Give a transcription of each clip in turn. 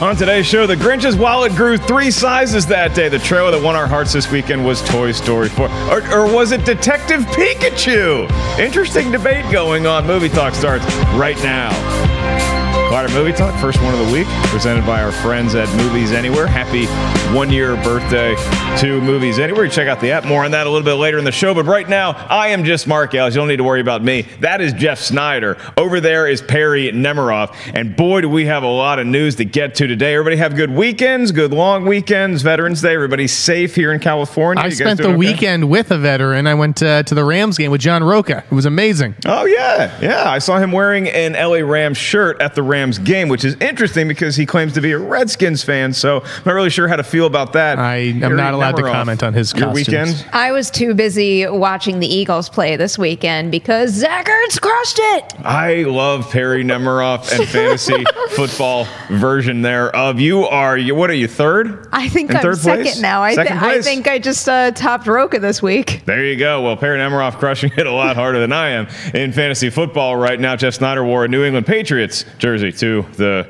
On today's show, the Grinch's wallet grew three sizes that day. The trailer that won our hearts this weekend was Toy Story 4. Or, or was it Detective Pikachu? Interesting debate going on. Movie Talk starts right now. Carter Movie Talk, first one of the week, presented by our friends at Movies Anywhere. Happy one year birthday to Movies Anywhere. You check out the app. More on that a little bit later in the show. But right now, I am just Mark Ellis. You don't need to worry about me. That is Jeff Sneider. Over there is Perri Nemiroff. And boy, do we have a lot of news to get to today. Everybody have good weekends, good long weekends, Veterans Day. Everybody's safe here in California. I spent the okay? weekend with a veteran. I went uh, to the Rams game with John Rocha. It was amazing. Oh yeah, yeah. I saw him wearing an LA Rams shirt at the Rams game, which is interesting because he claims to be a Redskins fan. So I'm not really sure how to feel about that. I am not allowed to comment on his your costumes. weekend. I was too busy watching the Eagles play this weekend because Zach Ertz crushed it. I love Perri Nemiroff and fantasy football version there of you are you. What are you third? I think In I'm third second place? now. I, thi- Second I place? think I just uh, topped Rocha this week. There you go. Well, Perri Nemiroff crushing it a lot harder than I am in fantasy football right now. Jeff Sneider wore a New England Patriots jersey to the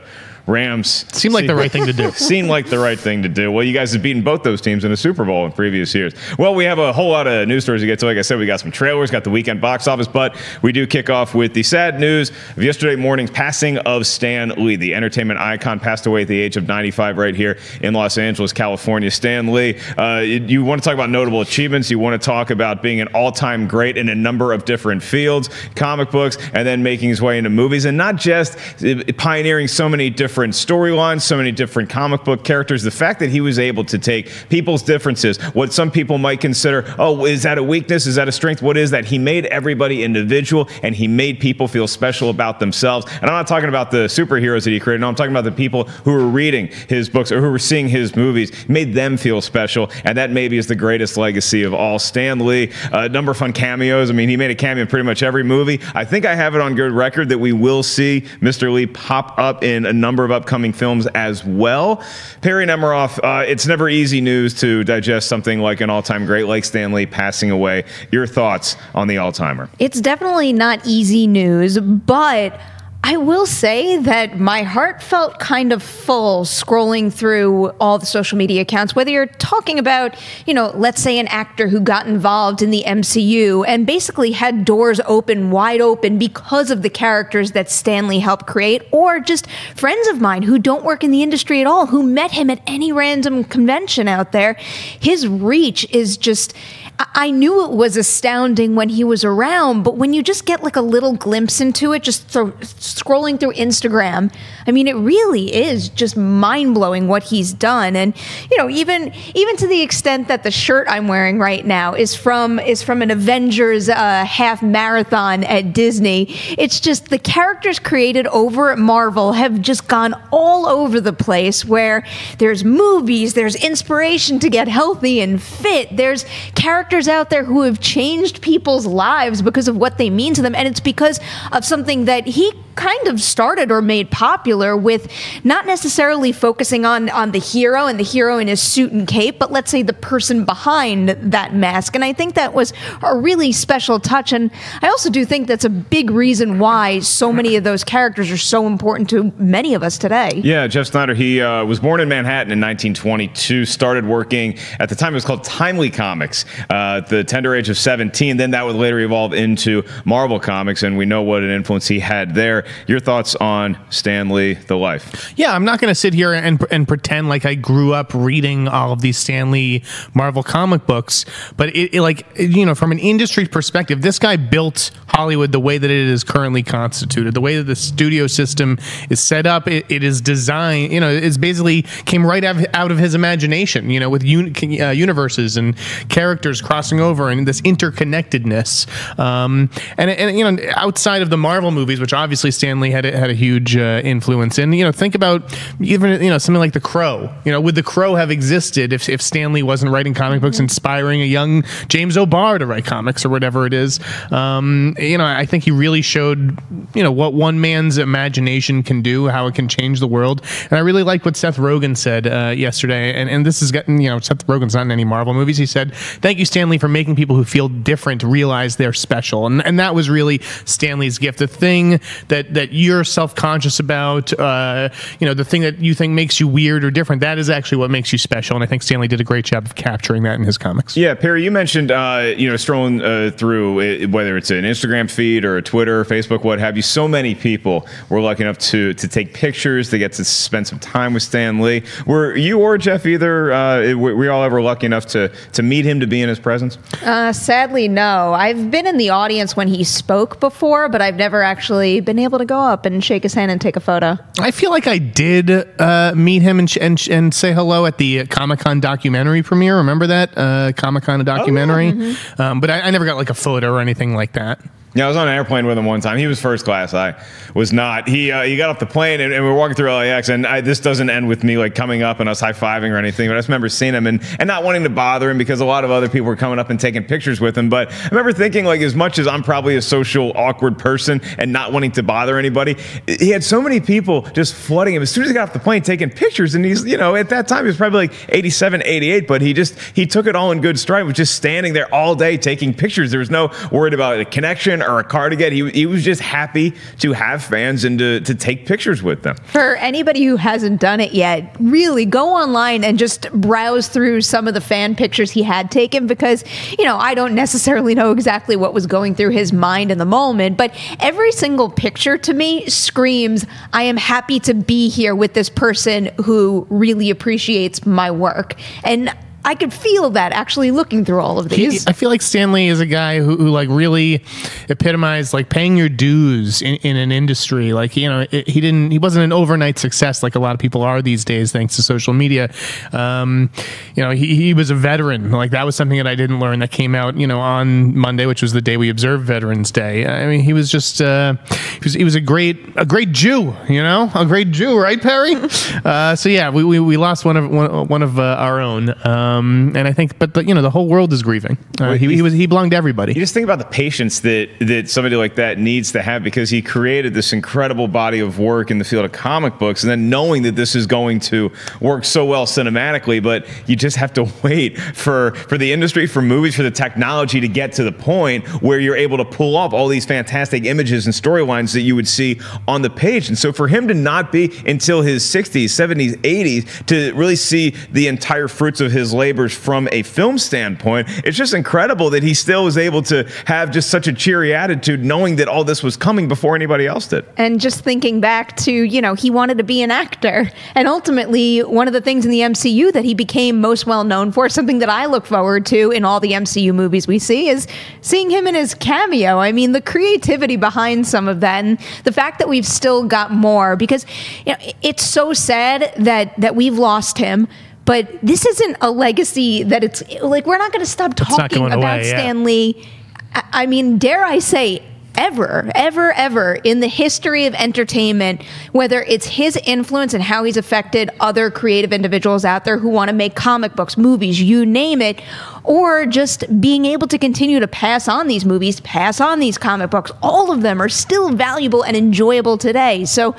Rams. Seemed like the right thing to do. Seemed like the right thing to do. Well, you guys have beaten both those teams in the Super Bowl in previous years. Well, we have a whole lot of news stories to get to. Like I said, we got some trailers, got the weekend box office, but we do kick off with the sad news of yesterday morning's passing of Stan Lee. The entertainment icon passed away at the age of 95 right here in Los Angeles, California. Stan Lee, uh, you, you want to talk about notable achievements. You want to talk about being an all-time great in a number of different fields, comic books, and then making his way into movies, and not just uh, pioneering so many different storylines, so many different comic book characters. The fact that he was able to take people's differences, what some people might consider, oh, is that a weakness? Is that a strength? What is that? He made everybody individual, and he made people feel special about themselves. And I'm not talking about the superheroes that he created. No, I'm talking about the people who were reading his books or who were seeing his movies. Made them feel special, and that maybe is the greatest legacy of all. Stan Lee, a number of fun cameos. I mean, he made a cameo in pretty much every movie. I think I have it on good record that we will see Mr. Lee pop up in a number of upcoming films as well. Perri Nemiroff, uh, it's never easy news to digest something like an all-time great like Stan Lee passing away. Your thoughts on the all-timer? It's definitely not easy news, but I will say that my heart felt kind of full scrolling through all the social media accounts, whether you're talking about, you know, let's say an actor who got involved in the MCU and basically had doors open wide open because of the characters that Stan Lee helped create, or just friends of mine who don't work in the industry at all, who met him at any random convention out there. His reach is just. I- knew it was astounding when he was around, but when you just get like a little glimpse into it, just through, scrolling through Instagram, I mean, it really is just mind blowing what he's done. And you know, even even to the extent that the shirt I'm wearing right now is from is from an Avengers uh, half marathon at Disney. It's just the characters created over at Marvel have just gone all over the place. Where there's movies, there's inspiration to get healthy and fit. There's characters out there who have changed people's lives because of what they mean to them, and it's because of something that he kind of started or made popular with not necessarily focusing on on the hero and the hero in his suit and cape but let's say the person behind that mask and i think that was a really special touch and i also do think that's a big reason why so many of those characters are so important to many of us today Yeah, Jeff Sneider. He uh, was born in Manhattan in 1922. Started working at the time it was called Timely Comics uh, at the tender age of 17. Then that would later evolve into Marvel Comics, and we know what an influence he had there. Your thoughts on Stan Lee, the life? Yeah, I'm not going to sit here and and pretend like I grew up reading all of these Stan Lee Marvel comic books, but it, it like you know from an industry perspective, this guy built Hollywood the way that it is currently constituted, the way that the studio system is set up. It, it is designed, you know, it's basically came right out of, his imagination, you know, with uni- uh, universes and characters crossing over and this interconnectedness. Um, and and you know, outside of the Marvel movies, which obviously Stan Lee had a, had a huge uh, influence in, you know, think about even you know something like The Crow. You know, would The Crow have existed if if Stan Lee wasn't writing comic books, inspiring a young James O'Barr to write comics or whatever it is? Um, you know, I think he really showed, you know, what one man's imagination can do, how it can change the world. And I really like what Seth Rogen said uh, yesterday. And, and this is getting, you know, Seth Rogen's not in any Marvel movies. He said, Thank you, Stan Lee, for making people who feel different realize they're special. And, and that was really Stan Lee's gift. The thing that, that you're self conscious about, uh, you know, the thing that you think makes you weird or different, that is actually what makes you special. And I think Stan Lee did a great job of capturing that in his comics. Yeah, Perri, you mentioned uh, you know strolling uh, through it, whether it's an Instagram feed or a Twitter, or Facebook, what have you. So many people were lucky enough to to take pictures, to get to spend some time with Stan Lee. Were you or Jeff either? Uh, were we all ever lucky enough to to meet him, to be in his presence? Uh, sadly, no. I've been in the audience when he spoke before, but I've never actually been able to go up and shake his hand and take a photo. I feel like I did uh, meet him and, and, and say hello at the Comic Con documentary premiere. Remember that uh, Comic Con documentary? Mm-hmm. um, but I, I never got like a photo or anything like that. Yeah, I was on an airplane with him one time. He was first class. I was not. He uh, he got off the plane and, and we were walking through LAX. And I, this doesn't end with me like coming up and us high fiving or anything. But I just remember seeing him and, and not wanting to bother him because a lot of other people were coming up and taking pictures with him. But I remember thinking like as much as I'm probably a social awkward person and not wanting to bother anybody, he had so many people just flooding him as soon as he got off the plane taking pictures. And he's you know at that time he was probably like 87, 88. But he just he took it all in good stride. Was just standing there all day taking pictures. There was no worried about a connection or a car to get. He, he was just happy to have fans and to, to take pictures with them. For anybody who hasn't done it yet, really go online and just browse through some of the fan pictures he had taken because, you know, I don't necessarily know exactly what was going through his mind in the moment, but every single picture to me screams, I am happy to be here with this person who really appreciates my work. And I could feel that actually looking through all of He- these. I feel like Stan Lee is a guy who, who like really epitomized like paying your dues in, in an industry. Like you know, it, he didn't. He wasn't an overnight success like a lot of people are these days, thanks to social media. Um, you know, he, he was a veteran. Like that was something that I didn't learn that came out. You know, on Monday, which was the day we observed Veterans Day. I mean, he was just uh, he was he was a great a great Jew. You know, a great Jew, right, Perri? uh, so yeah, we, we, we lost one of one, one of uh, our own. Um, and I think, but the, you know, the whole world is grieving. Uh, he, he was he belonged to everybody. You just think about the patience that that somebody like that needs to have because he created this incredible body of work in the field of comic books, and then knowing that this is going to work so well cinematically, but you just have to wait for for the industry, for movies, for the technology to get to the point where you're able to pull off all these fantastic images and storylines that you would see on the page. And so for him to not be until his 60s, 70s, 80s to really see the entire fruits of his labors from a film standpoint, it's just incredible that he still was able to have just such a cheery attitude knowing that all this was coming before anybody else did. and just thinking back to, you know, he wanted to be an actor. And ultimately, one of the things in the MCU that he became most well known for, something that I look forward to in all the MCU movies we see, is seeing him in his cameo. I mean, the creativity behind some of that and the fact that we've still got more because, you know, it's so sad that, that we've lost him. But this isn't a legacy that it's like we're not going to stop talking about away, yeah. Stan Lee. I I mean, dare I say, ever, ever, ever in the history of entertainment, whether it's his influence and how he's affected other creative individuals out there who want to make comic books, movies, you name it, or just being able to continue to pass on these movies, pass on these comic books, all of them are still valuable and enjoyable today. So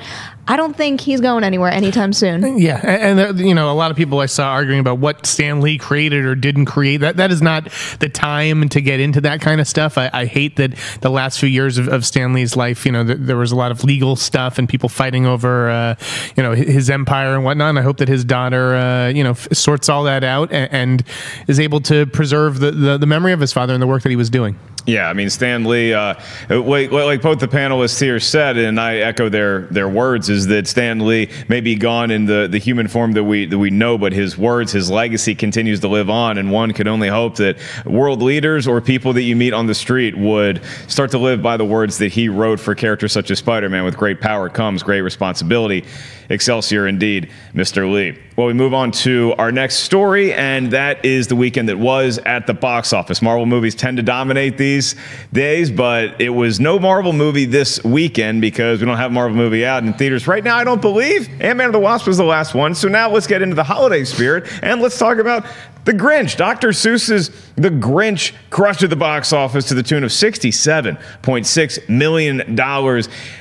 I don't think he's going anywhere anytime soon. Yeah, and, and uh, you know, a lot of people I saw arguing about what Stan Lee created or didn't create. That that is not the time to get into that kind of stuff. I, I hate that the last few years of, of Stan Lee's life, you know, th- there was a lot of legal stuff and people fighting over, uh, you know, his empire and whatnot. And I hope that his daughter, uh, you know, f- sorts all that out and, and is able to preserve the, the the memory of his father and the work that he was doing. Yeah, I mean Stan Lee, uh, like, both the panelists here said, and I echo their their words, is that Stan Lee may be gone in the, the human form that we that we know, but his words, his legacy continues to live on, and one could only hope that world leaders or people that you meet on the street would start to live by the words that he wrote for characters such as Spider-Man. With great power comes great responsibility. Excelsior indeed, Mr. Lee. Well, we move on to our next story, and that is the weekend that was at the box office. Marvel movies tend to dominate these days, but it was no Marvel movie this weekend because we don't have Marvel movie out in theaters right now. I don't believe Ant Man and the Wasp was the last one. So now let's get into the holiday spirit and let's talk about The Grinch, Dr. Seuss's The Grinch crushed at the box office to the tune of $67.6 million.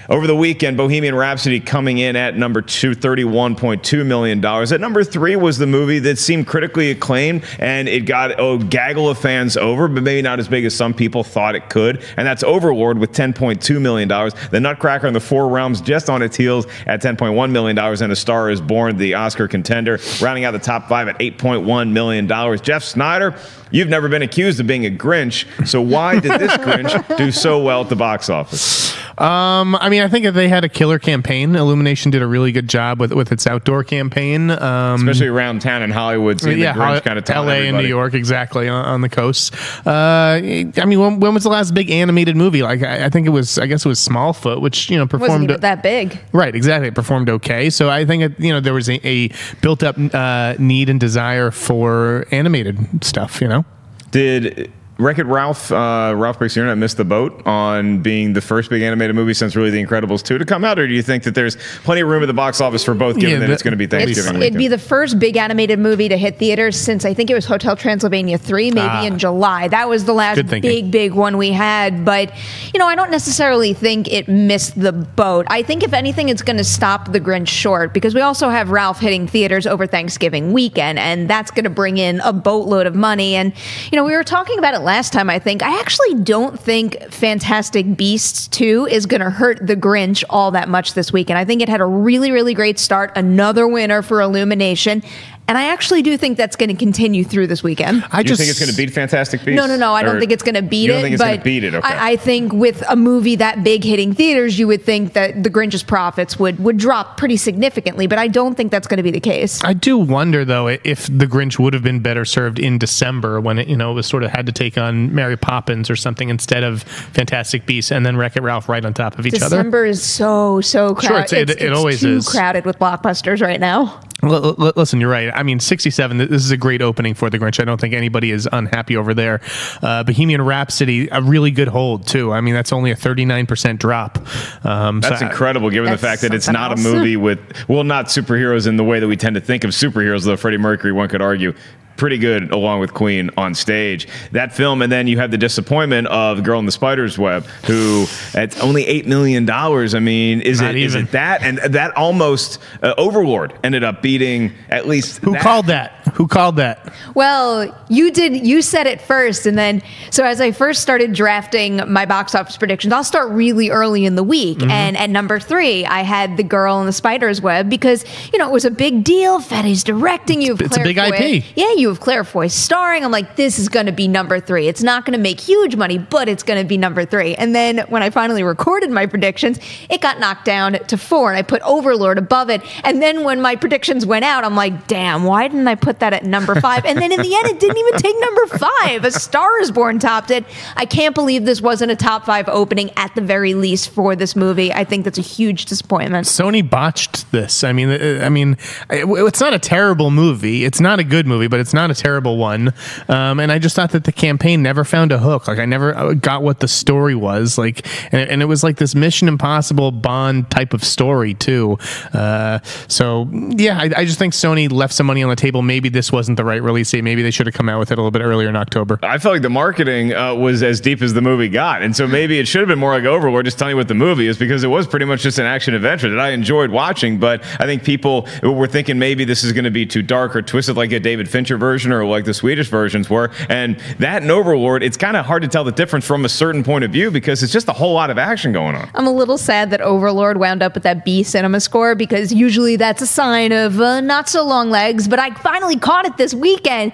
Over the weekend, Bohemian Rhapsody coming in at number two, $31.2 million. At number three was the movie that seemed critically acclaimed and it got a gaggle of fans over, but maybe not as big as some people thought it could. And that's Overlord with $10.2 million. The Nutcracker and the Four Realms just on its heels at $10.1 million. And A Star is Born, the Oscar contender, rounding out the top five at $8.1 million. Jeff Sneider, you've never been accused of being a Grinch, so why did this Grinch do so well at the box office? Um, I mean, I think if they had a killer campaign. Illumination did a really good job with with its outdoor campaign, um, especially around town in Hollywood. Seeing yeah, the Grinch kind of L.A. and New York, exactly on, on the coast. Uh, I mean, when, when, was the last big animated movie? Like, I, I, think it was, I guess it was Smallfoot, which you know performed that big. Right, exactly. It performed okay. So I think it, you know there was a, a built up uh, need and desire for animated stuff. You know, did Wreck It Ralph, uh, Ralph Breaks the Internet missed the boat on being the first big animated movie since really The Incredibles 2 to come out? Or do you think that there's plenty of room at the box office for both, given yeah, that it's going to be Thanksgiving It'd be the first big animated movie to hit theaters since I think it was Hotel Transylvania 3, maybe ah, in July. That was the last big, big one we had. But, you know, I don't necessarily think it missed the boat. I think, if anything, it's going to stop The Grinch short because we also have Ralph hitting theaters over Thanksgiving weekend, and that's going to bring in a boatload of money. And, you know, we were talking about it last time, I think. I actually don't think Fantastic Beasts 2 is going to hurt the Grinch all that much this weekend. I think it had a really, really great start, another winner for Illumination. And I actually do think that's going to continue through this weekend. I just think it's going to beat Fantastic Beasts. No, no, no. I don't think it's going to beat you don't it. Think it's going to beat it. Okay. I, I, think with a movie that big hitting theaters, you would think that The Grinch's profits would would drop pretty significantly. But I don't think that's going to be the case. I do wonder though if The Grinch would have been better served in December when it you know it was sort of had to take on Mary Poppins or something instead of Fantastic Beasts and then Wreck It Ralph right on top of each December other. December is so so crowded. Sure, it's, it, it's, it it's always too is crowded with blockbusters right now. L- l- listen, you're right. I mean, 67. This is a great opening for the Grinch. I don't think anybody is unhappy over there. Uh, Bohemian Rhapsody, a really good hold too. I mean, that's only a 39 percent drop. Um, that's so incredible, given the fact that it's not else. a movie with well, not superheroes in the way that we tend to think of superheroes. Though Freddie Mercury, one could argue, pretty good along with Queen on stage. That film, and then you have the disappointment of Girl in the Spider's Web, who at only eight million dollars. I mean, is it even. is it that and that almost uh, Overlord ended up beating at least. Who that. called that? Who called that? Well, you did. You said it first, and then so as I first started drafting my box office predictions, I'll start really early in the week. Mm-hmm. And at number three, I had the Girl in the Spider's Web because you know it was a big deal. Fede's directing you. It's, it's a big IP. Yeah, you have Claire Foy starring. I'm like, this is going to be number three. It's not going to make huge money, but it's going to be number three. And then when I finally recorded my predictions, it got knocked down to four, and I put Overlord above it. And then when my predictions went out, I'm like, damn, why didn't I put that at number five? And then in the end, it didn't even take number five. A Star is Born topped it. I can't believe this wasn't a top five opening at the very least for this movie. I think that's a huge disappointment. Sony botched this. I mean, uh, I mean, it's not a terrible movie. It's not a good movie, but it's not a terrible one. Um, and I just thought that the campaign never found a hook. Like I never uh, got what the story was like, and, and it was like this Mission Impossible Bond type of story too. Uh, so yeah, I, I, just think Sony left some money on the table. Maybe this wasn't the right release date. Maybe they should have come out with it a little bit earlier in October. I felt like the marketing uh, was as deep as the movie got, and so maybe it should have been more like Overlord, just telling you what the movie is, because it was pretty much just an action adventure that I enjoyed watching. But I think people were thinking maybe this is going to be too dark or twisted like a David Fincher version or like the Swedish versions were. And that and Overlord, it's kind of hard to tell the difference from a certain point of view because it's just a whole lot of action going on. I'm a little sad that Overlord wound up with that B CinemaScore because usually that's a sign of uh, not so long legs, but I finally caught it this weekend.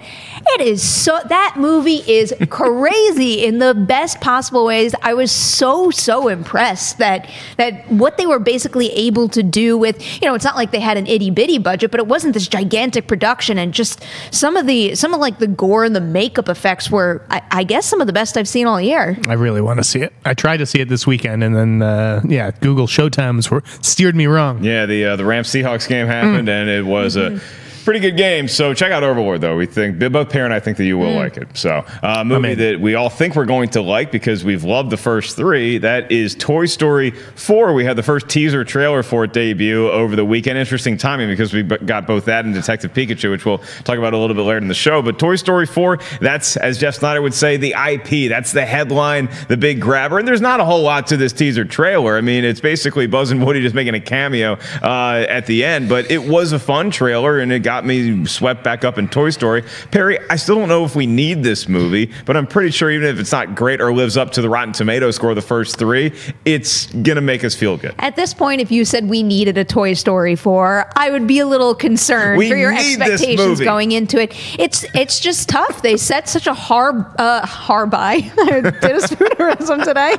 It is so, that movie is crazy in the best possible ways. I was so, so impressed that, that what they were basically able to do with, you know, it's not like they had an itty bitty budget, but it wasn't this gigantic production and just some of the, some of like the gore and the makeup effects were, I, I guess, some of the best I've seen all year. I really want to see it. I tried to see it this weekend, and then uh, yeah, Google Showtimes were steered me wrong. Yeah, the uh, the Rams Seahawks game happened, mm. and it was mm-hmm. a pretty good game. So check out Overlord, though. We think both Pear and I think that you will Mm. like it. So uh, movie that we all think we're going to like because we've loved the first three. That is Toy Story 4. We had the first teaser trailer for it debut over the weekend. Interesting timing because we got both that and Detective Pikachu, which we'll talk about a little bit later in the show. But Toy Story 4, that's, as Jeff Sneider would say, the IP. That's the headline, the big grabber. And there's not a whole lot to this teaser trailer. I mean, it's basically Buzz and Woody just making a cameo uh, at the end, but it was a fun trailer and it got me swept back up in Toy Story. Perri, I still don't know if we need this movie, but I'm pretty sure even if it's not great or lives up to the Rotten Tomato score of the first three, it's going to make us feel good. At this point, if you said we needed a Toy Story 4, I would be a little concerned We for your expectations going into it. It's it's just tough. They set such a hard uh, hard by. I did a spoonerism today.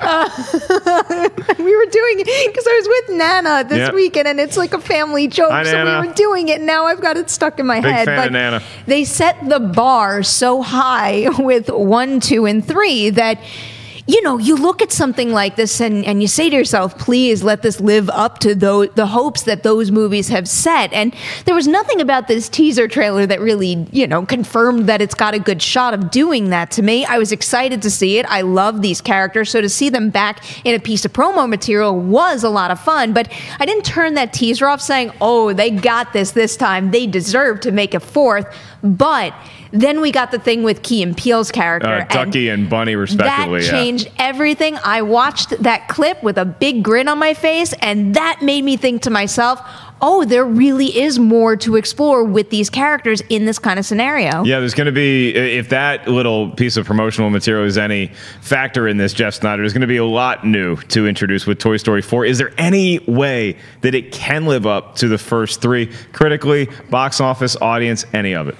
Uh, we were doing it because I was with Nana this Yeah. weekend, and it's like a family joke. Hi, so Nana. we were doing it. Now I've got it stuck in my Big head. fan but of Nana. they set the bar so high with one, two, and three that you know you look at something like this and, and you say to yourself please let this live up to the hopes that those movies have set. And there was nothing about this teaser trailer that really you know confirmed that it's got a good shot of doing that to me. I was excited to see it. I love these characters. So to see them back in a piece of promo material was a lot of fun. But i didn't turn that teaser off saying oh they got this this time. They deserve to make a fourth. But then we got the thing with Key and Peele's character. Uh, Ducky and Bunny, that respectively. yeah. changed everything. I watched that clip with a big grin on my face, and that made me think to myself, oh, there really is more to explore with these characters in this kind of scenario. Yeah, there's going to be, if that little piece of promotional material is any factor in this, Jeff Sneider, there's going to be a lot new to introduce with Toy Story 4. Is there any way that it can live up to the first three critically, box office, audience, any of it?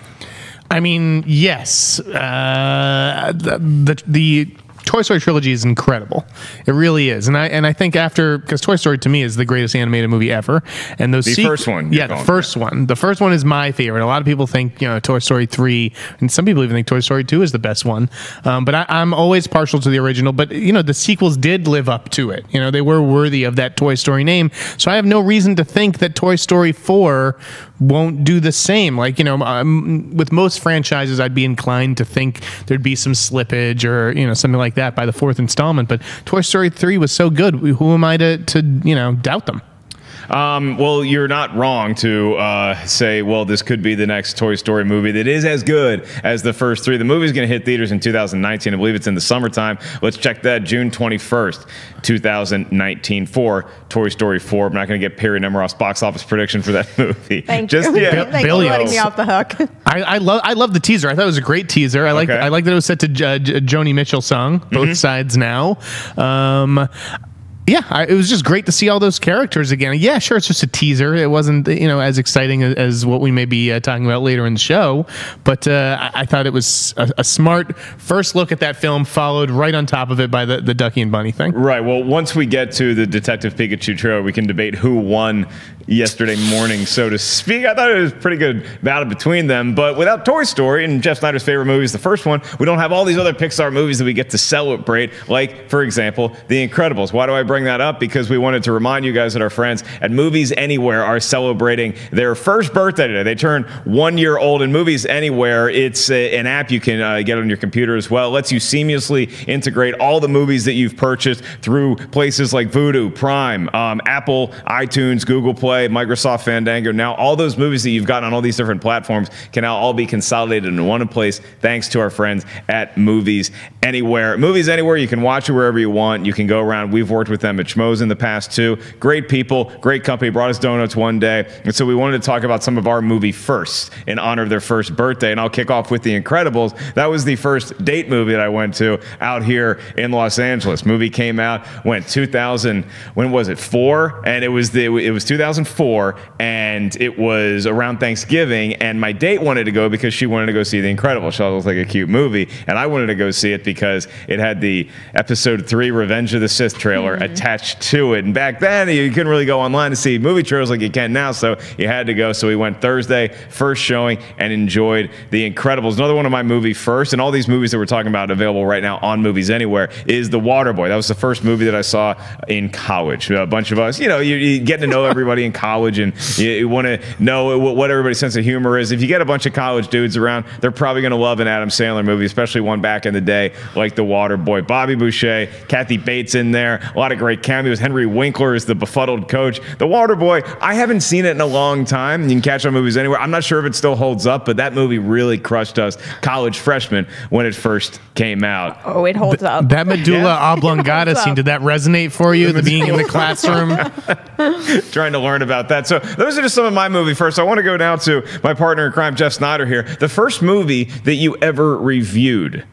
I mean, yes. Uh, the, the the Toy Story trilogy is incredible. It really is, and I and I think after because Toy Story to me is the greatest animated movie ever, and those The sequ- first one, yeah, the first one, the first one is my favorite. A lot of people think you know Toy Story three, and some people even think Toy Story two is the best one. Um, but I, I'm always partial to the original. But you know the sequels did live up to it. You know they were worthy of that Toy Story name. So I have no reason to think that Toy Story four won't do the same. Like you know, um, with most franchises, I'd be inclined to think there'd be some slippage or you know something like that by the fourth installment. But Toy Story three was so good. Who am I to to you know doubt them? Um, well, you're not wrong to uh, say, well, this could be the next Toy Story movie that is as good as the first three. The movie's going to hit theaters in 2019. I believe it's in the summertime. Let's check that June 21st, 2019 for Toy Story 4. I'm not going to get Perri Nemiroff's box office prediction for that movie. Thank Just you. yeah. Thank you for letting me off the hook. I, I love I love the teaser. I thought it was a great teaser. I like Okay. I like that it was set to J- J- Joni Mitchell song. Both Mm-hmm. sides now. Um, yeah, I, it was just great to see all those characters again. Yeah, sure, it's just a teaser. It wasn't you know as exciting as, as what we may be uh, talking about later in the show, but uh, I, I thought it was a, a smart first look at that film, followed right on top of it by the the Ducky and Bunny thing. Right. Well, once we get to the Detective Pikachu trailer, we can debate who won yesterday morning, so to speak. I thought it was a pretty good battle between them. But without Toy Story and Jeff Sneider's favorite movie is the first one, we don't have all these other Pixar movies that we get to celebrate, like, for example, The Incredibles. Why do I bring that up? Because we wanted to remind you guys that our friends at Movies Anywhere are celebrating their first birthday today. They turn one year old in Movies Anywhere. It's a, an app you can uh, get on your computer as well. It lets you seamlessly integrate all the movies that you've purchased through places like Vudu, Prime, um, Apple, iTunes, Google Play, Microsoft Fandango. Now, all those movies that you've gotten on all these different platforms can now all be consolidated in one place thanks to our friends at Movies Anywhere. Movies Anywhere, you can watch it wherever you want. You can go around. We've worked with them at Schmoes in the past too. Great people, great company. Brought us donuts one day. And so we wanted to talk about some of our movie firsts in honor of their first birthday. And I'll kick off with The Incredibles. That was the first date movie that I went to out here in Los Angeles. Movie came out, went 2000, when was it? Four? And it was the, it was 2004 and it was around Thanksgiving. And my date wanted to go because she wanted to go see The Incredibles. She thought it was like a cute movie. And I wanted to go see it because it had the episode three Revenge of the Sith trailer Mm-hmm. Attached to it. And back then, you couldn't really go online to see movie trailers like you can now, so you had to go. So we went Thursday, first showing, and enjoyed The Incredibles. Another one of my movie first, and all these movies that we're talking about available right now on Movies Anywhere is The Waterboy. That was the first movie that I saw in college. A bunch of us, you know, you, you get to know everybody in college, and you, you want to know what, everybody's sense of humor is. If you get a bunch of college dudes around, they're probably going to love an Adam Sandler movie, especially one back in the day like The Waterboy. Bobby Boucher, Kathy Bates in there, a lot of great cameos. Henry Winkler is the befuddled coach. The Waterboy, I haven't seen it in a long time. You can catch on movies anywhere. I'm not sure if it still holds up, but that movie really crushed us college freshmen when it first came out. Oh, it holds up. That medulla Yeah. oblongata scene, did that resonate for you? The being in the classroom? trying to learn about that. So those are just some of my movie first. I want to go now to my partner in crime, Jeff Sneider here. The first movie that you ever reviewed.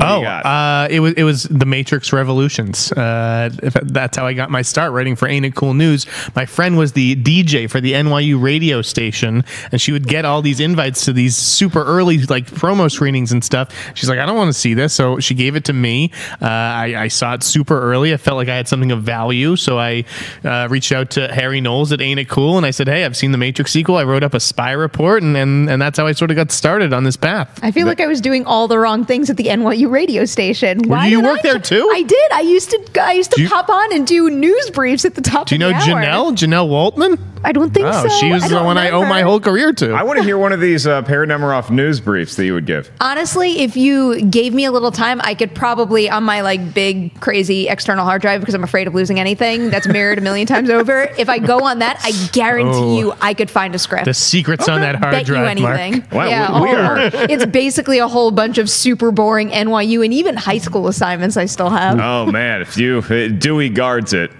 What Oh, uh, it was it was the Matrix Revolutions. Uh, that's how I got my start writing for Ain't It Cool News. My friend was the DJ for the NYU radio station, and she would get all these invites to these super early like promo screenings and stuff. She's like, I don't want to see this, so she gave it to me. Uh, I, I saw it super early. I felt like I had something of value, so I uh, reached out to Harry Knowles at Ain't It Cool, and I said, Hey, I've seen the Matrix sequel. I wrote up a spy report, and and, and that's how I sort of got started on this path. I feel like I was doing all the wrong things at the NYU radio station. Why you work I there too? I did. I used to. I used to you- pop on and do news briefs at the top. Do you know. Janelle? Janelle Waltman? I don't think Oh, so. she was the don't one I owe my whole career to. I want to hear one of these uh, Perri Nemiroff news briefs that you would give. Honestly, if you gave me a little time, I could probably on my like big crazy external hard drive because I'm afraid of losing anything that's mirrored a million times over. If I go on that, I guarantee Oh. you I could find a script. the secrets on that hard Bet you drive, Mark. anything. Wow, yeah, we- we oh, are- it's basically a whole bunch of super boring NYU and even high school assignments I still have. Oh man, if you uh, Dewey guards it.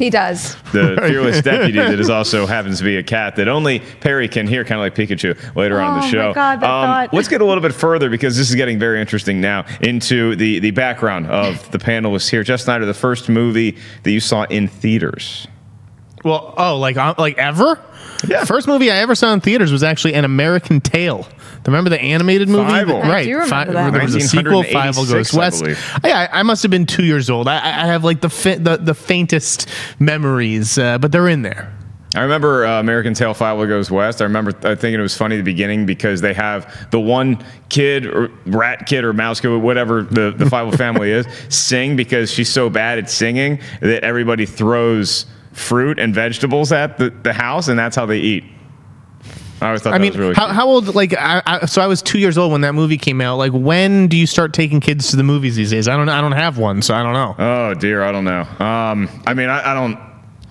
He does. The fearless deputy that is also happens to be a cat that only Perri can hear, kind of like Pikachu, later on in Oh, the my show. Um, God, that thought. let's get a little bit further because this is getting very interesting now into the, the background of the panelists here. Jeff Sneider, the first movie that you saw in theaters. Well, oh, like uh, like ever? Yeah. First movie I ever saw in theaters was actually An American Tail. Remember the animated movie? Fievel. I right. do remember Fi- that. There was a sequel, Fievel Goes West. believe. Yeah, I, I must have been two years old. I, I have like the, fa- the the faintest memories, uh, but they're in there. I remember uh, American Tail Fievel Goes West. I remember uh, thinking it was funny at the beginning because they have the one kid or rat kid or mouse kid, whatever the, the Five family is, sing because she's so bad at singing that everybody throws fruit and vegetables at the, the house and that's how they eat. I always thought I that mean, was really how, cool. how old? Like, I, I, so I was two years old when that movie came out. Like, when do you start taking kids to the movies these days? I don't. I don't have one, so I don't know. Oh dear, I don't know. Um, I mean, I, I don't.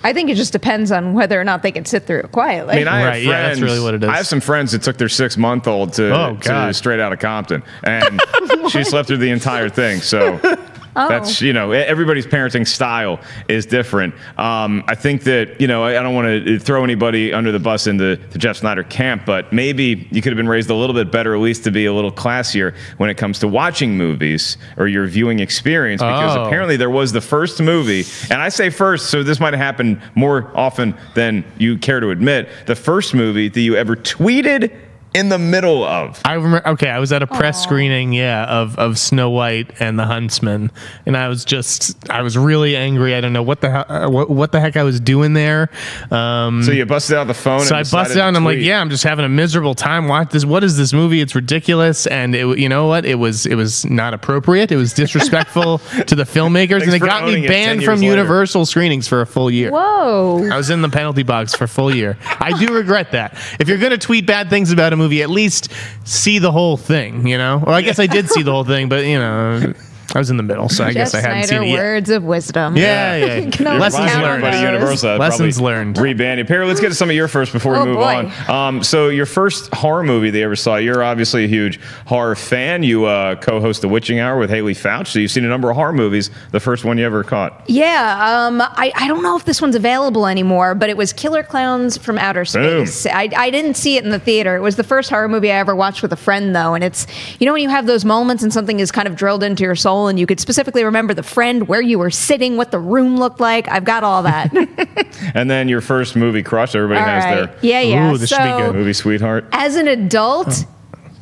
I think it just depends on whether or not they can sit through it quietly. I mean, I have Right, yeah, that's friends. really what it is. I have some friends that took their six month old to, Oh, to God. straight out of Compton, and she slept through the entire thing. So Oh. that's you know everybody's parenting style is different. Um, I think that you know I, I don't want to throw anybody under the bus in the, the Jeff Sneider camp, but maybe you could have been raised a little bit better, at least to be a little classier when it comes to watching movies or your viewing experience. Because Oh. apparently there was the first movie, and I say first, so this might have happened more often than you care to admit. The first movie that you ever tweeted in the middle of. I remember. Okay, I was at a press screening, yeah, of of Snow White and the Huntsman, and I was just, I was really angry. I don't know what the hell, uh, what, what the heck I was doing there. Um, So you busted out the phone. so and I decided busted out, and I'm like, yeah, I'm just having a miserable time. Watch this. What is this movie? It's ridiculous, and it, you know what? It was, it was not appropriate. It was disrespectful to the filmmakers, and it got me banned from later. Universal screenings for a full year. Whoa. I was in the penalty box for a full year. I do regret that. If you're going to tweet bad things about a movie, at least see the whole thing, you know? Or I guess I did see the whole thing, but, you know, I was in the middle, so I guess I Jeff hadn't Sneider, seen it yet. words of wisdom. Yeah, yeah. You can always Lessons count on learned. But those. Universal I'd Lessons probably learned. Reban you. Perri, let's get to some of your first before we Oh, move boy. on. Um, so your first horror movie they ever saw. You're obviously a huge horror fan. You uh, co-host the Witching Hour with Haleigh Foutch, so you've seen a number of horror movies. The first one you ever caught. Yeah, um, I, I don't know if this one's available anymore, but it was Killer Clowns from Outer Boom. Space. I, I didn't see it in the theater. It was the first horror movie I ever watched with a friend, though. And it's, you know, when you have those moments and something is kind of drilled into your soul and you could specifically remember the friend, where you were sitting, what the room looked like. I've got all that. And then your first movie crush. Everybody all has right. their Yeah, yeah. Ooh, this should be good. movie sweetheart. As an adult,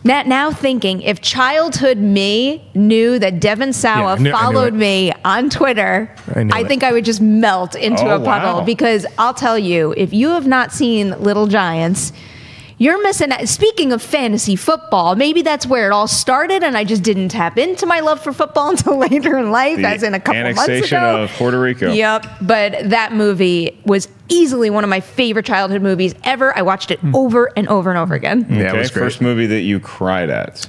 Now, now thinking, if childhood me knew that Devon Sawa Yeah, knew- followed me on Twitter, I knew it. think I would just melt into Oh, a puddle wow. because I'll tell you, if you have not seen Little Giants, you're missing out. Speaking of fantasy football, maybe that's where it all started, and I just didn't tap into my love for football until later in life, The as in a couple months annexation ago. of Puerto Rico. Yep, but that movie was easily one of my favorite childhood movies ever. I watched it hmm. over and over and over again. Yeah, it okay, was great. first movie that you cried at.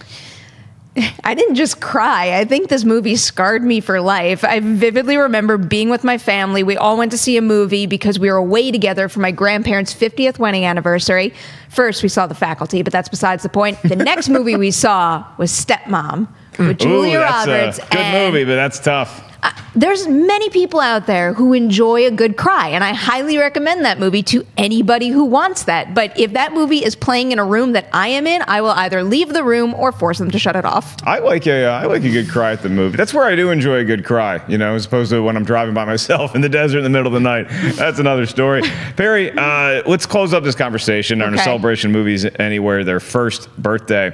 I didn't just cry. I think this movie scarred me for life. I vividly remember being with my family. We all went to see a movie because we were away together for my grandparents' 50th wedding anniversary. First, we saw The Faculty, but that's besides the point. The next movie we saw was Stepmom with Julia Ooh, Roberts. good movie, but that's tough. There's many people out there who enjoy a good cry, and I highly recommend that movie to anybody who wants that. But if that movie is playing in a room that I am in, I will either leave the room or force them to shut it off. I like a I like a good cry at the movie. That's where I do enjoy a good cry, you know, as opposed to when I'm driving by myself in the desert in the middle of the night. That's another story. Perri, uh, let's close up this conversation on a celebration movies anywhere. Their first birthday,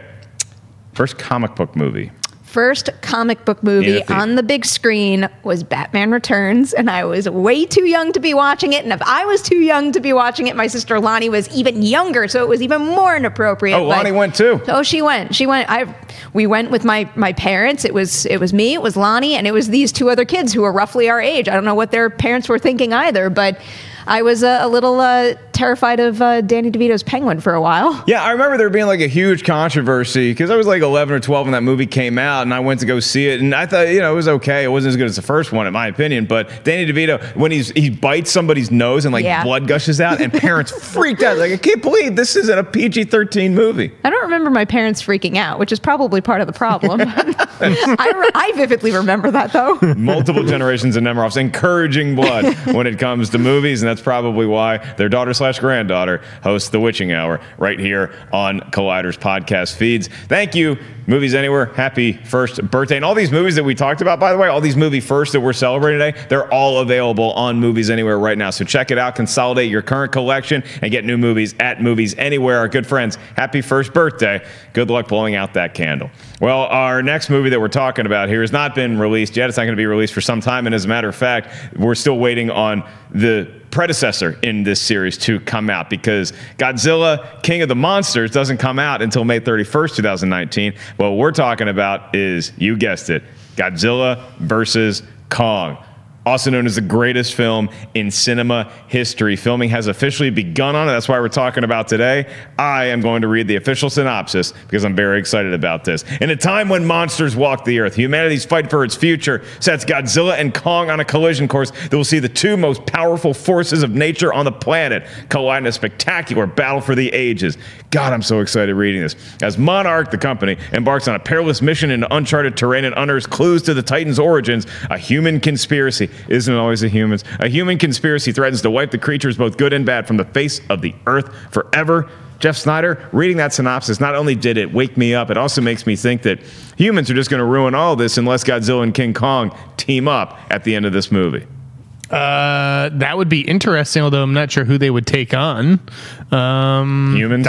first comic book movie. First comic book movie on the big screen was Batman Returns, and I was way too young to be watching it. And if I was too young to be watching it, my sister Lonnie was even younger, so it was even more inappropriate. Oh, but- Lonnie went too. Oh, she went. She went. I. We went with my my parents. It was it was me. It was Lonnie, and it was these two other kids who were roughly our age. I don't know what their parents were thinking either, but I was uh, a little uh, terrified of uh, Danny DeVito's Penguin for a while. Yeah, I remember there being like a huge controversy because I was like 11 or 12 when that movie came out, and I went to go see it, and I thought you know it was okay. It wasn't as good as the first one, in my opinion. But Danny DeVito, when he's he bites somebody's nose and like Yeah. blood gushes out, and parents freaked out. Like I can't believe this isn't a PG-13 movie. I don't remember my parents freaking out, which is probably part of the problem. I, re- I vividly remember that though. Multiple generations of Nemiroffs encouraging blood when it comes to movies, and that's probably why their daughter slash granddaughter hosts the Witching Hour right here on Collider's podcast feeds. Thank you, Movies Anywhere. Happy first birthday! And all these movies that we talked about, by the way, all these movie firsts that we're celebrating today, they're all available on Movies Anywhere right now. So check it out, consolidate your current collection, and get new movies at Movies Anywhere. Our good friends, happy first birthday! Good luck blowing out that candle. Well, our next movie that we're talking about here has not been released yet. It's not going to be released for some time. And as a matter of fact, we're still waiting on the predecessor in this series to come out because Godzilla King of the Monsters doesn't come out until May 31st, 2019. What we're talking about is, you guessed it, Godzilla versus Kong. Also known as the greatest film in cinema history. Filming has officially begun on it. That's why we're talking about today. I am going to read the official synopsis because I'm very excited about this. In a time when monsters walk the earth, humanity's fight for its future sets Godzilla and Kong on a collision course that will see the two most powerful forces of nature on the planet collide in a spectacular battle for the ages. God, I'm so excited reading this. As Monarch, the company, embarks on a perilous mission into uncharted terrain and unearths clues to the Titan's origins, a human conspiracy isn't it always the humans. A human conspiracy threatens to wipe the creatures, both good and bad, from the face of the earth forever. Jeff Sneider, reading that synopsis, not only did it wake me up, it also makes me think that humans are just going to ruin all this unless Godzilla and King Kong team up at the end of this movie. Uh, that would be interesting, although I'm not sure who they would take on. Um, Humans?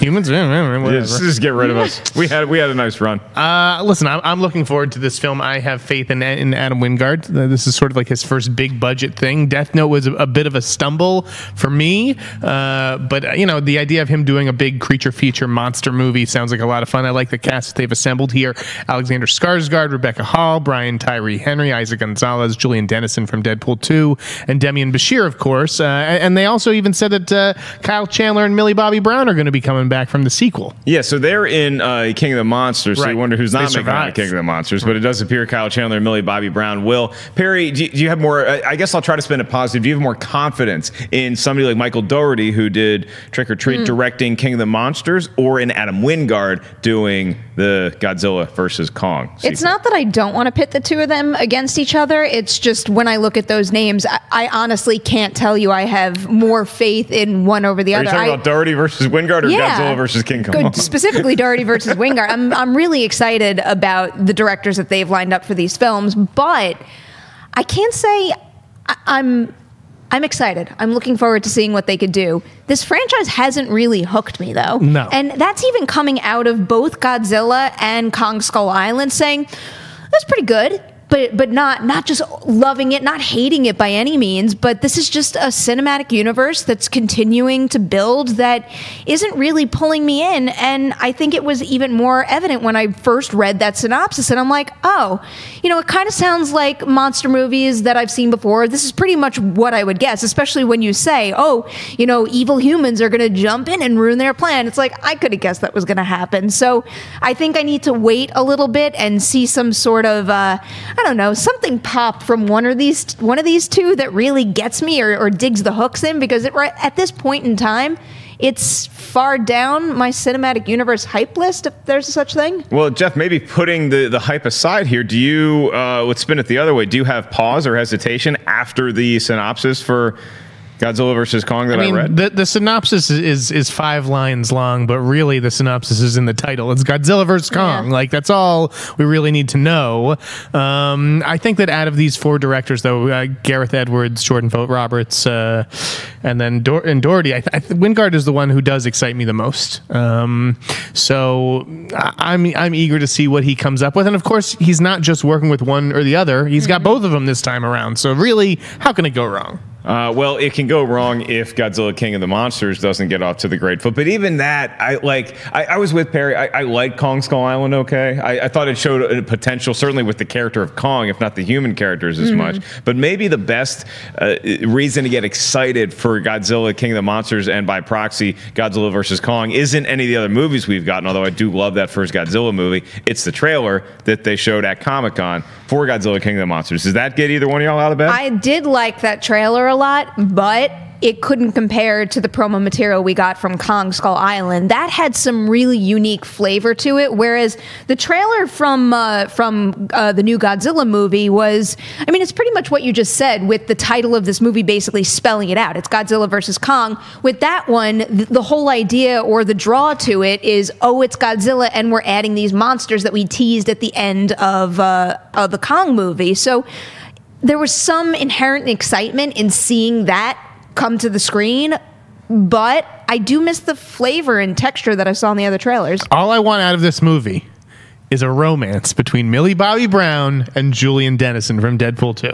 Humans, yeah, whatever. Just, just get rid of us. We had we had a nice run. Uh, listen, I'm, I'm looking forward to this film. I have faith in, in Adam Wingard. Uh, This is sort of like his first big budget thing. Death Note was a, a bit of a stumble for me, uh, but you know the idea of him doing a big creature feature monster movie sounds like a lot of fun. I like the cast that they've assembled here: Alexander Skarsgård, Rebecca Hall, Brian Tyree Henry, Eiza González, Julian Dennison from Deadpool 2, and Demián Bichir, of course. Uh, and and they also even said that uh, Kyle Chandler and Millie Bobby Brown are going to be coming back from the sequel. Yeah, so they're in uh, King of the Monsters. So Right. you wonder who's not making out King of the Monsters, but it does appear Kyle Chandler Millie Bobby Brown will. Perri, do you, do you have more? I I guess I'll try to spin it positive. Do you have more confidence in somebody like Michael Dougherty, who did Trick or. Treat directing King of the Monsters, or in Adam Wingard doing the Godzilla versus Kong? It's not that I don't want to pit the two of them against each other. It's just when I look at those names, I, I honestly can't tell you I have more faith in one over the Are you other. talking I- about Dougherty versus Wingard or Godzilla versus King Kong? Good, specifically Dougherty versus Wingard. I'm I'm really excited about the directors that they've lined up for these films, but I can't say I, I'm I'm excited. I'm looking forward to seeing what they could do. This franchise hasn't really hooked me though. No. And that's even coming out of both Godzilla and Kong Skull Island saying, that's pretty good. But, but not not just loving it, not hating it by any means. But this is just a cinematic universe that's continuing to build that isn't really pulling me in. And I think it was even more evident when I first read that synopsis. And I'm like, oh, you know, it kind of sounds like monster movies that I've seen before. This is pretty much what I would guess, especially when you say, oh, you know, evil humans are going to jump in and ruin their plan. It's like, I could have guessed that was going to happen. So I think I need to wait a little bit and see some sort of, uh, I don't know, something pop from one of these one of these two that really gets me or, or digs the hooks in because it, right at this point in time, it's far down my cinematic universe hype list, if there's such thing. Well, Jeff, maybe putting the, the hype aside here, do you, uh, let's spin it the other way, do you have pause or hesitation after the synopsis for Godzilla versus Kong that I, I read? the, the synopsis is is five lines long, but really the synopsis is in the title. It's Godzilla versus Kong. Yeah. Like that's all we really need to know. Um, I think that out of these four directors, though, uh, Gareth Edwards, Jordan Vogt Roberts, uh, and then Dor- and Dougherty, I th- I th- Wingard is the one who does excite me the most. Um, so I- I'm I'm eager to see what he comes up with, and of course, he's not just working with one or the other. He's got both of them this time around. So really, how can it go wrong? Uh, well, it can go wrong if Godzilla King of the Monsters doesn't get off to the great foot. But even that, I like. I, I was with Perri. I, I like Kong Skull Island. Okay, I, I thought it showed a potential, certainly with the character of Kong, if not the human characters as much. But maybe the best uh, reason to get excited for Godzilla King of the Monsters and by proxy Godzilla versus Kong isn't any of the other movies we've gotten. Although I do love that first Godzilla movie, it's the trailer that they showed at Comic Con for Godzilla King of the Monsters. Does that get either one of y'all out of bed? I did like that trailer a lot, but it couldn't compare to the promo material we got from Kong Skull Island. That had some really unique flavor to it, whereas the trailer from uh, from uh, the new Godzilla movie was, I mean, it's pretty much what you just said, with the title of this movie basically spelling it out. It's Godzilla versus Kong. With that one, th- the whole idea or the draw to it is, oh, it's Godzilla, and we're adding these monsters that we teased at the end of uh, of the Kong movie. So there was some inherent excitement in seeing that come to the screen, but I do miss the flavor and texture that I saw in the other trailers. All I want out of this movie is a romance between Millie Bobby Brown and Julian Dennison from Deadpool 2.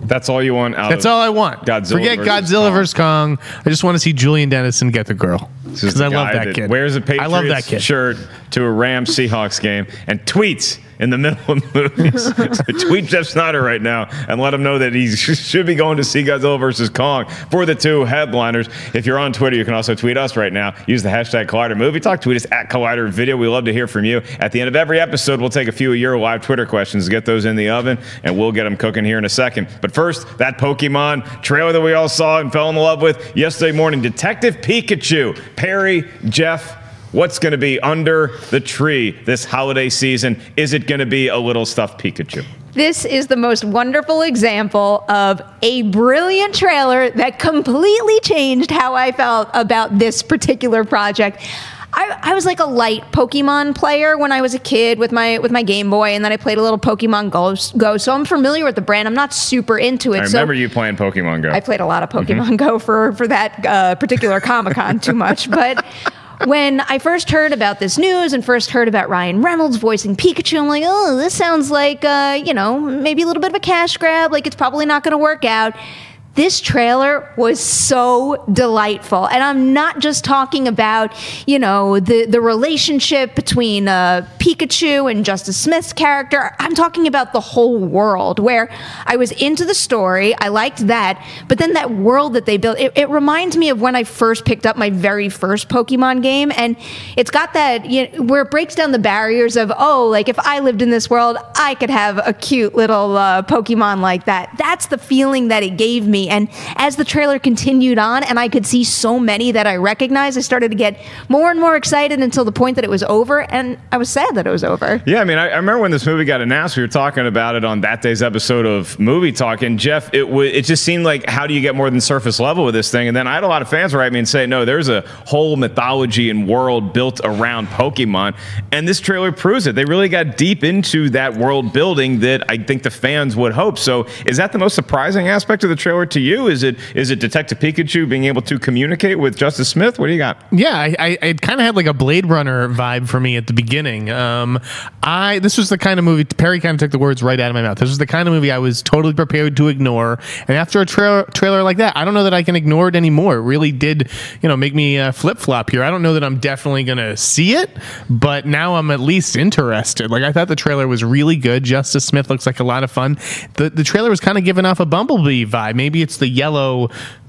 That's all you want out That's of all I want. Godzilla Forget versus Godzilla Kong. versus Kong. I just want to see Julian Dennison get the girl. Because I love guy that kid. Wears a Patriots I love that kid. shirt to a Rams Seahawks game and tweets in the middle of movies. so tweet Jeff Sneider right now and let him know that he should be going to see Godzilla versus Kong for the two headliners. If you're on Twitter, you can also tweet us right now. Use the hashtag Collider Movie Talk. Tweet us at Collider Video. We love to hear from you. At the end of every episode, we'll take a few of your live Twitter questions, get those in the oven, and we'll get them cooking here in a second. But first, that Pokemon trailer that we all saw and fell in love with yesterday morning. Detective Pikachu, Perri, Jeff. What's going to be under the tree this holiday season? Is it going to be a little stuffed Pikachu? This is the most wonderful example of a brilliant trailer that completely changed how I felt about this particular project. I, I was like a light Pokemon player when I was a kid with my with my Game Boy, and then I played a little Pokemon Go. Go so I'm familiar with the brand. I'm not super into it. I so remember you playing Pokemon Go. I played a lot of Pokemon Go for for that uh, particular Comic Con too much, but. When I first heard about this news and first heard about Ryan Reynolds voicing Pikachu, I'm like, oh, this sounds like, uh, you know, maybe a little bit of a cash grab. Like it's probably not going to work out. This trailer was so delightful, and I'm not just talking about, you know, the the relationship between uh, Pikachu and Justice Smith's character. I'm talking about the whole world. Where I was into the story, I liked that, but then that world that they built, it, it reminds me of when I first picked up my very first Pokemon game, and it's got that you know, where it breaks down the barriers of oh, like if I lived in this world, I could have a cute little uh, Pokemon like that. That's the feeling that it gave me. And as the trailer continued on, and I could see so many that I recognized, I started to get more and more excited until the point that it was over, and I was sad that it was over. Yeah, I mean, I, I remember when this movie got announced. We were talking about it on that day's episode of Movie Talk, and Jeff, it w- it just seemed like how do you get more than surface level with this thing? And then I had a lot of fans write me and say, no, there's a whole mythology and world built around Pokemon, and this trailer proves it. They really got deep into that world building that I think the fans would hope. So, is that the most surprising aspect of the trailer to you? Is it is it Detective Pikachu being able to communicate with Justice Smith? What do you got? Yeah, I, I it kind of had like a Blade Runner vibe for me at the beginning. Um, I this was the kind of movie Perri kind of took the words right out of my mouth. This was the kind of movie I was totally prepared to ignore, and after a trailer trailer like that, I don't know that I can ignore it anymore. It really did, you know, make me uh, flip flop here. I don't know that I'm definitely gonna see it, but now I'm at least interested. Like I thought the trailer was really good. Justice Smith looks like a lot of fun. The the trailer was kind of giving off a Bumblebee vibe. Maybe it's the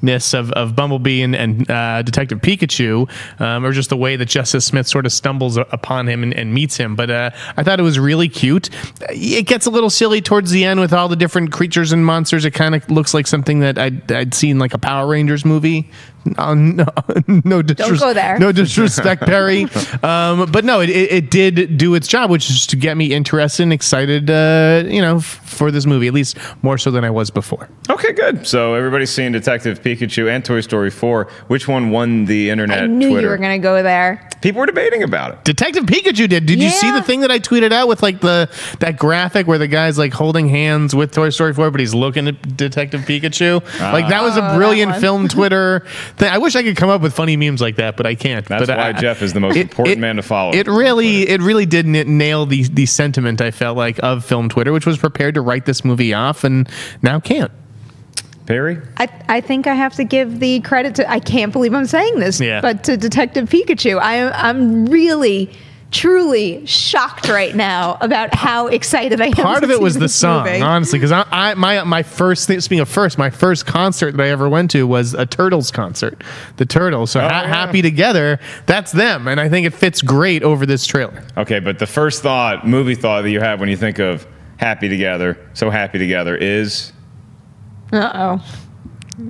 yellowness of, of Bumblebee and, and uh, Detective Pikachu, um, or just the way that Justice Smith sort of stumbles upon him and, and meets him. But uh, I thought it was really cute. It gets a little silly towards the end with all the different creatures and monsters. It kind of looks like something that I'd, I'd seen like a Power Rangers movie. No, no, no, disres- go there. no disrespect, Perri. um, but no, it, it, it did do its job, which is to get me interested and excited, uh, you know, f- for this movie, at least more so than I was before. Okay, good. So everybody's seeing Detective Pikachu and Toy Story 4. Which one won the internet? I knew Twitter? you were going to go there. People were debating about it. Detective Pikachu did. Did you see the thing that I tweeted out with like the that graphic where the guy's like holding hands with Toy Story 4, but he's looking at Detective Pikachu? Like that was Oh, a that brilliant one. film Twitter thing. I wish I could come up with funny memes like that, but I can't. That's but why I- Jeff is the most important man to follow. It really, it really did n- nail the the sentiment I felt like of film Twitter, which was prepared to write this movie off and now can't. Perri? I, I think I have to give the credit to I can't believe I'm saying this, Yeah. but to Detective Pikachu. I am I'm really truly shocked right now about how excited I am. Part of it was the song, movie. honestly, because I, I my my first thing, speaking of first, my first concert that I ever went to was a Turtles concert. The Turtles, so Oh, ha- yeah. happy together. That's them, and I think it fits great over this trailer. Okay, but the first thought, movie thought that you have when you think of happy together, so happy together is Uh oh.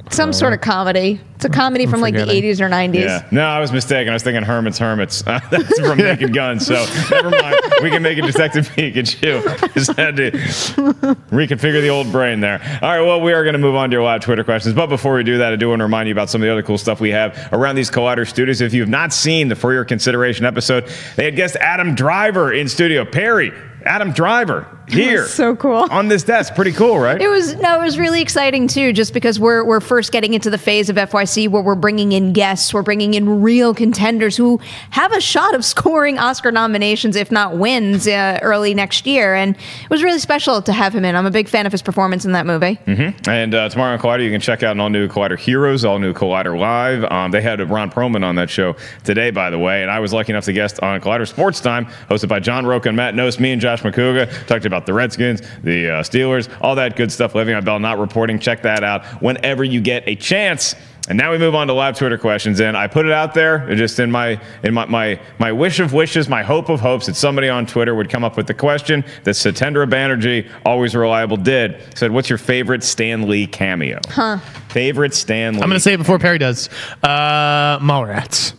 Some sort of comedy. It's a comedy from like the forgetting. 80s or 90s. yeah. No, I was mistaken. I was thinking Herman's Hermits. That's from Naked Gun. So never mind. We can make a Detective Pikachu. Just had to reconfigure the old brain there. All right. Well, we are going to move on to your live Twitter questions. But before we do that, I do want to remind you about some of the other cool stuff we have around these Collider studios. If you have not seen the For Your Consideration episode, they had guest Adam Driver in studio. Perri, Adam Driver here. so cool. On this desk. Pretty cool, right? It was no, it was really exciting too, just because we're we're first getting into the phase of FYC where we're bringing in guests, we're bringing in real contenders who have a shot of scoring Oscar nominations, if not wins, uh, early next year. And it was really special to have him in. I'm a big fan of his performance in that movie. And uh, tomorrow on Collider, you can check out an all new Collider Heroes, all new Collider Live. Um, they had Ron Perlman on that show today, by the way. And I was lucky enough to guest on Collider Sports Time, hosted by John Rocha and Matt Nose. Me and Josh Macuga talked about the Redskins, the uh, Steelers, all that good stuff. Le'Veon Bell, not reporting. Check that out whenever you get a chance. And now we move on to live Twitter questions, and I put it out there just in my in my my, my wish of wishes, my hope of hopes that somebody on Twitter would come up with the question that Satendra Banerjee, always reliable, did. Said, "What's your favorite Stan Lee cameo?" Huh? Favorite Stan Lee. I'm going to say it before Perri does. Uh, Mallrats.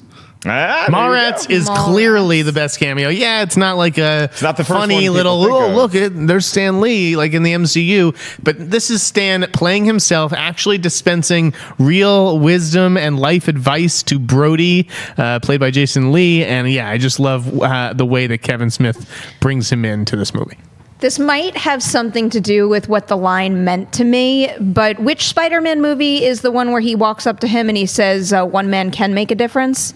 Ah, there Mallrats is Mallrats. clearly the best cameo. Yeah, it's not like a not the funny people little oh look it there's Stan Lee like in the MCU, but this is Stan playing himself, actually dispensing real wisdom and life advice to Brody, uh, played by Jason Lee, and yeah, I just love uh, the way that Kevin Smith brings him into this movie. This might have something to do with what the line meant to me, but which Spider-Man movie is the one where he walks up to him and he says, uh, "One man can make a difference"?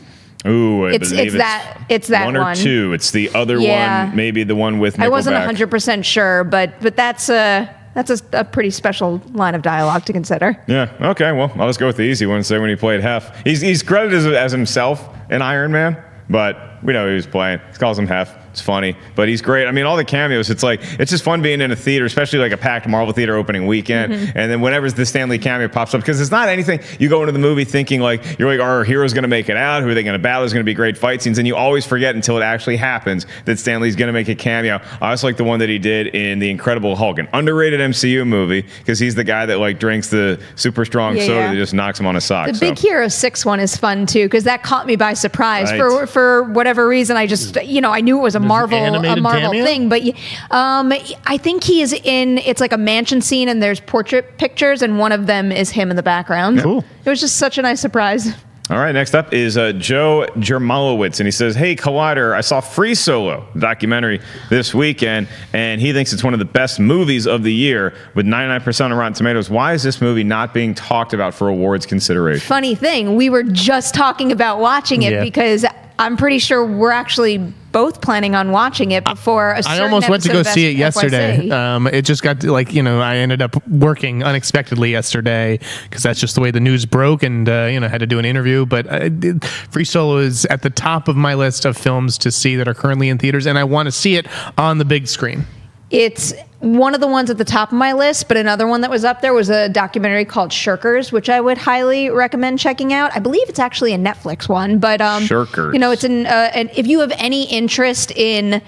Ooh, I It's- believe it's that- it's that one or one. two. It's the other Yeah. one, maybe the one with. Nickelback. I wasn't 100% sure, but but that's a that's a, a pretty special line of dialogue to consider. Yeah. Okay. Well, I'll just go with the easy one. Say when he played Hef, he's he's credited as, as himself in Iron Man, but we know he was playing. He calls him Hef. It's funny, but he's great. I mean, all the cameos. It's like it's just fun being in a theater, especially like a packed Marvel theater opening weekend. Mm-hmm. And then whenever the Stan Lee cameo pops up, because it's not anything you go into the movie thinking like you're like, are our heroes going to make it out? Who are they going to battle? There's going to be great fight scenes, and you always forget until it actually happens that Stan Lee's going to make a cameo. I also like the one that he did in the Incredible Hulk, an underrated MCU movie, because he's the guy that like drinks the super strong Yeah, soda yeah. that just knocks him on his sock. The so. Big Hero 6 one is fun too because that caught me by surprise. Right. For for whatever reason I just you know, I knew it was a Marvel a Marvel cameo? thing, but um I think he is in it's like a mansion scene and there's portrait pictures and one of them is him in the background. Cool. It was just such a nice surprise. All right, next up is uh, Joe Jermalowitz, and he says, "Hey, Collider, I saw Free Solo documentary this weekend, and he thinks it's one of the best movies of the year with 99% on Rotten Tomatoes. Why is this movie not being talked about for awards consideration?" Funny thing, we were just talking about watching it Yeah. because I'm pretty sure we're actually both planning on watching it before a I almost went to go see it yesterday. Um, it just got to, like you know I ended up working unexpectedly yesterday because that's just the way the news broke, and uh, you know had to do an interview. But I did, Free Solo is at the top of my list of films to see that are currently in theaters, and I want to see it on the big screen. It's one of the ones at the top of my list, but another one that was up there was a documentary called Shirkers, which I would highly recommend checking out. I believe it's actually a Netflix one, but um, Shirkers. You know, it's an, uh, an if you have any interest in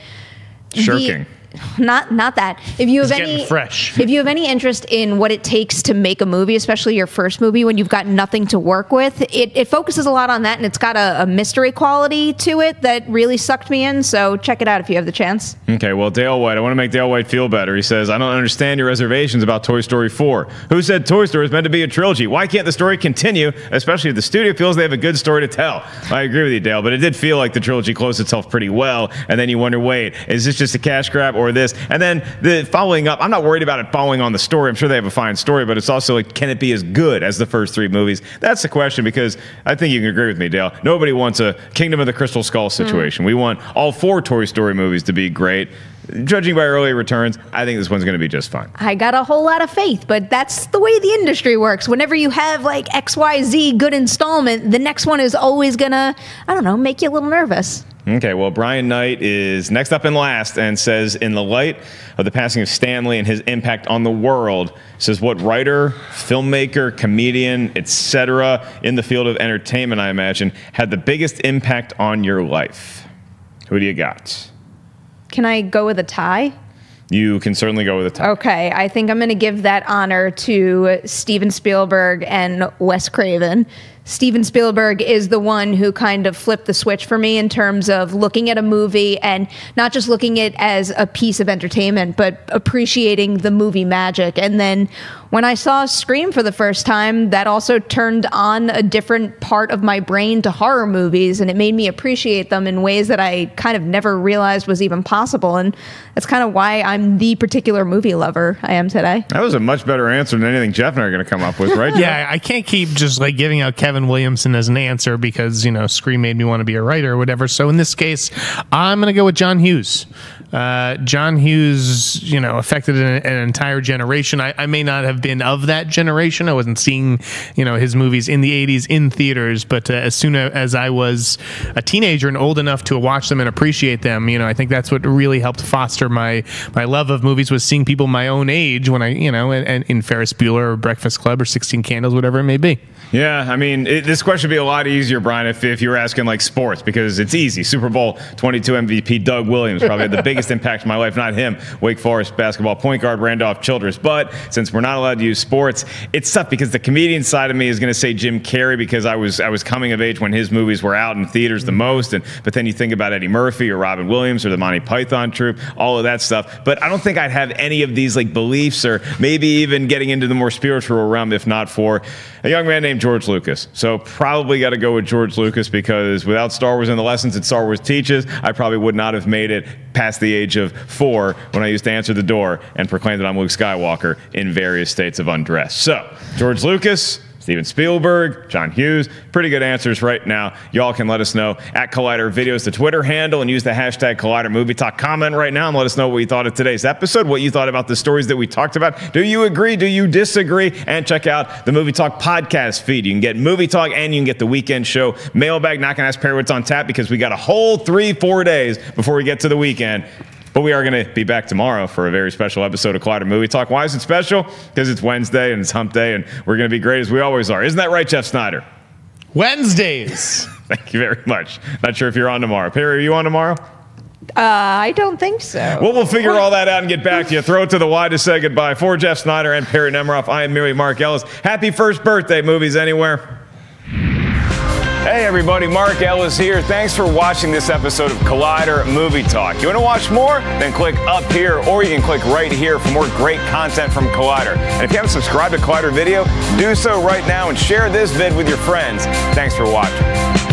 the- Shirking. Not not that. If you have It's any fresh. if you have any interest in what it takes to make a movie, especially your first movie when you've got nothing to work with, it, it focuses a lot on that and it's got a, a mystery quality to it that really sucked me in. So check it out if you have the chance. Okay, well, Dale White, I want to make Dale White feel better. He says, I don't understand your reservations about Toy Story 4. Who said Toy Story is meant to be a trilogy? Why can't the story continue, especially if the studio feels they have a good story to tell? I agree with you, Dale, but it did feel like the trilogy closed itself pretty well, and then you wonder, wait, is this just a cash grab or this? And then the following up, I'm not worried about it following on the story. I'm sure they have a fine story, but it's also like, can it be as good as the first three movies? That's the question because I think you can agree with me, Dale. Nobody wants a Kingdom of the Crystal Skull hmm. situation. We want all four Toy Story movies to be great. Judging by early returns, I think this one's going to be just fine. I got a whole lot of faith, but that's the way the industry works. Whenever you have like XYZ good installment, the next one is always gonna, I don't know, make you a little nervous. Okay, well, Brian Knight is next up and last and says, in the light of the passing of Stan Lee and his impact on the world, says what writer, filmmaker, comedian, etc., in the field of entertainment, I imagine, had the biggest impact on your life? Who do you got? Can I go with a tie? You can certainly go with a tie. Okay, I think I'm going to give that honor to Steven Spielberg and Wes Craven. Steven Spielberg is the one who kind of flipped the switch for me in terms of looking at a movie and not just looking at it as a piece of entertainment, but appreciating the movie magic. And then when I saw Scream for the first time, that also turned on a different part of my brain to horror movies, and it made me appreciate them in ways that I kind of never realized was even possible. And that's kind of why I'm the particular movie lover I am today. That was a much better answer than anything Jeff and I are going to come up with, right? Yeah, I can't keep just like giving out Kevin Williamson as an answer because, you know, Scream made me want to be a writer or whatever. So in this case, I'm going to go with John Hughes. Uh, John Hughes, you know, affected an, an entire generation. I, I may not have been of that generation. I wasn't seeing, you know, his movies in the 80s in theaters, but uh, as soon as I was a teenager and old enough to watch them and appreciate them, you know, I think that's what really helped foster my my love of movies was seeing people my own age when I, you know, and, and in Ferris Bueller or Breakfast Club or 16 Candles, whatever it may be. Yeah, I mean, it, this question would be a lot easier, Brian, if, if you were asking like sports, because it's easy. Super Bowl 22 MVP Doug Williams probably had the biggest impact in my life, not him. Wake Forest basketball point guard Randolph Childress. But since we're not allowed to use sports, it's tough because the comedian side of me is going to say Jim Carrey because I was I was coming of age when his movies were out in theaters the mm-hmm. most, and but then you think about Eddie Murphy or Robin Williams or the Monty Python troupe, all of that stuff. But I don't think I'd have any of these like beliefs or maybe even getting into the more spiritual realm if not for a young man named George Lucas. So probably got to go with George Lucas because without Star Wars and the lessons that Star Wars teaches, I probably would not have made it past the age of four when I used to answer the door and proclaim that I'm Luke Skywalker in various states of undress. So George Lucas. Steven Spielberg, John Hughes, pretty good answers right now. Y'all can let us know at Collider Videos, the Twitter handle, and use the hashtag Collider Movie Talk. Comment right now and let us know what you thought of today's episode, what you thought about the stories that we talked about. Do you agree? Do you disagree? And check out the Movie Talk podcast feed. You can get Movie Talk and you can get the weekend show. Mailbag, not going to ask Perri what's on tap because we got a whole three, four days before we get to the weekend. But we are going to be back tomorrow for a very special episode of Collider Movie Talk. Why is it special? Because it's Wednesday and it's hump day, and we're going to be great as we always are. Isn't that right, Jeff Sneider? Wednesdays. Thank you very much. Not sure if you're on tomorrow. Perri, are you on tomorrow? Uh, I don't think so. Well, we'll figure all that out and get back to you. Throw it to the wide to say goodbye. For Jeff Sneider and Perri Nemiroff, I am Mary Mark Ellis. Happy first birthday, Movies Anywhere. Hey everybody, Mark Ellis here. Thanks for watching this episode of Collider Movie Talk. You want to watch more? Then click up here or you can click right here for more great content from Collider. And if you haven't subscribed to Collider Video, do so right now and share this vid with your friends. Thanks for watching.